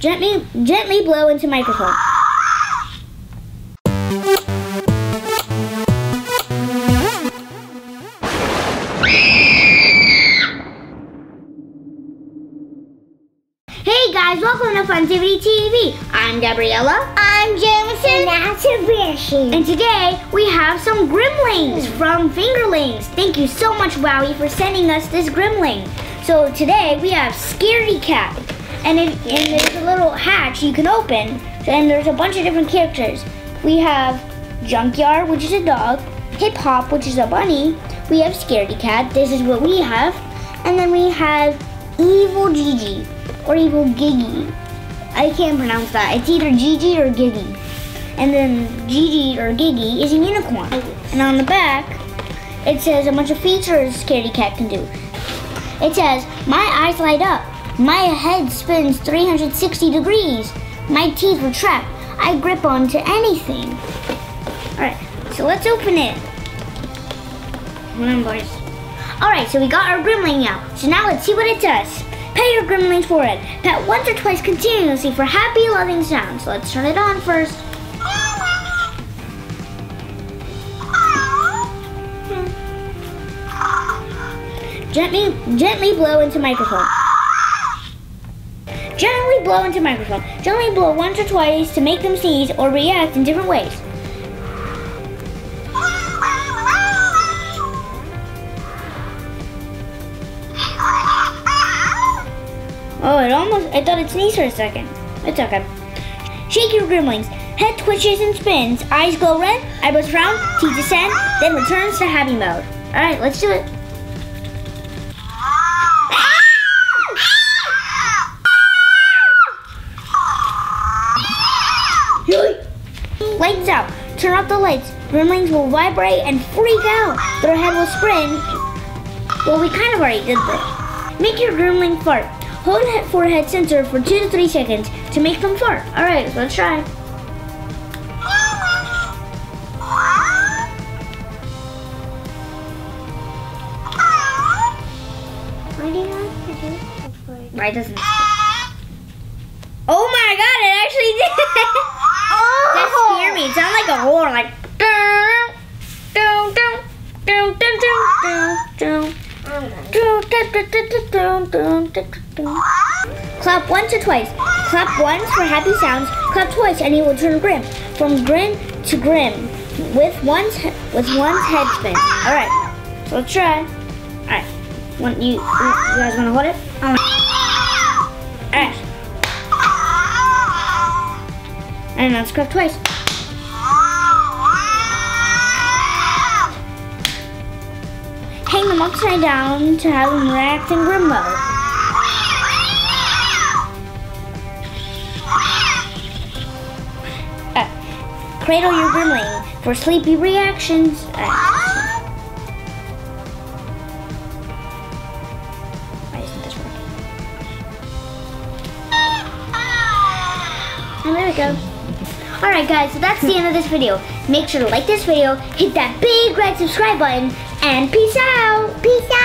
Gently, gently blow into microphone. Hey guys, welcome to Funtivity TV. I'm Gabriella. I'm Jameson. That's a Rishi. And today we have some Grimlings from Fingerlings. Thank you so much, WowWee, for sending us this Grimling. So today we have Scary Cat. And, it, and there's a little hatch you can open. And there's a bunch of different characters. We have Junkyard, which is a dog. Hip Hop, which is a bunny. We have Scaredy Cat. This is what we have. And then we have Evil Gigi or Evil Gigi. I can't pronounce that. It's either Gigi or Gigi. And then Gigi or Gigi is a unicorn. And on the back, it says a bunch of features Scaredy Cat can do. It says, my eyes light up. My head spins 360 degrees. My teeth were trapped. I grip onto anything. Alright, so let's open it. Boys. Alright, so we got our Grimling now. So now let's see what it does. Pet your Grimling's forehead. Pat once or twice continuously for happy, loving sounds. So let's turn it on first. Gently, gently blow into microphone. Gently blow into microphone. Gently blow once or twice to make them sneeze or react in different ways. Oh, it almost, I thought it sneezed for a second. It's okay. Shake your grimlings. Head twitches and spins. Eyes glow red. Eyebrows frown. Teeth descend. Then returns to happy mode. All right, let's do it. Lights out. Turn off the lights. Grimlings will vibrate and freak out. Their head will spin. Well, we kind of already did this. Make your grimling fart. Hold head forehead sensor for two to three seconds to make them fart. All right, let's try. Why do you have to do it before? Why doesn't? Oh my god! It actually did. that scared me. It sounded like a horn, like. Clap once or twice. Clap once for happy sounds. Clap twice, and he will turn grim. From grim to grim, with one's with one's head spin. All right, so let's try. All right, want you you guys want to hold it? All And clap twice. Hang them upside down to have them react in grim mode. Uh, cradle your grimling for sleepy reactions. Uh? Oh, there we go. Alright guys, so that's the end of this video. Make sure to like this video, hit that big red subscribe button, and peace out! Peace out.